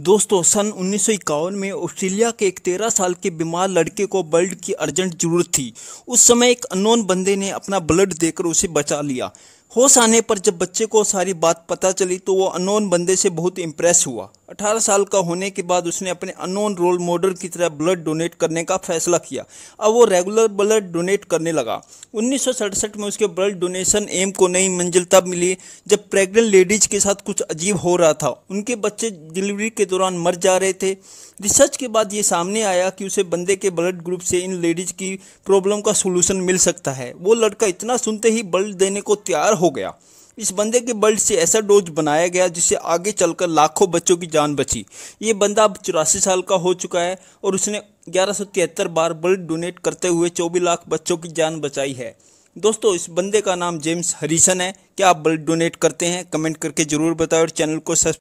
दोस्तों, सन उन्नीस सौ इक्यावन में ऑस्ट्रेलिया के एक तेरह साल के बीमार लड़के को ब्लड की अर्जेंट ज़रूरत थी। उस समय एक अनोन बंदे ने अपना ब्लड देकर उसे बचा लिया। होश आने पर जब बच्चे को सारी बात पता चली तो वो अनोन बंदे से बहुत इम्प्रेस हुआ। 18 साल का होने के बाद उसने अपने अननोन रोल मॉडल की तरह ब्लड डोनेट करने का फैसला किया। अब वो रेगुलर ब्लड डोनेट करने लगा। उन्नीस सौ सड़सठ में उसके ब्लड डोनेशन एम को नई मंजिल तब मिली, जब प्रेग्नेंट लेडीज़ के साथ कुछ अजीब हो रहा था। उनके बच्चे डिलीवरी के दौरान मर जा रहे थे। रिसर्च के बाद ये सामने आया कि उसे बंदे के ब्लड ग्रुप से इन लेडीज़ की प्रॉब्लम का सोल्यूशन मिल सकता है। वो लड़का इतना सुनते ही ब्लड देने को तैयार हो गया। इस बंदे के बल्ड से ऐसा डोज बनाया गया जिससे आगे चलकर लाखों बच्चों की जान बची। ये बंदा अब चौरासी साल का हो चुका है और उसने ग्यारह बार ब्लड डोनेट करते हुए चौबीस लाख बच्चों की जान बचाई है। दोस्तों, इस बंदे का नाम जेम्स हरीसन है। क्या आप ब्लड डोनेट करते हैं? कमेंट करके ज़रूर बताएँ और चैनल को सब्सक्राइब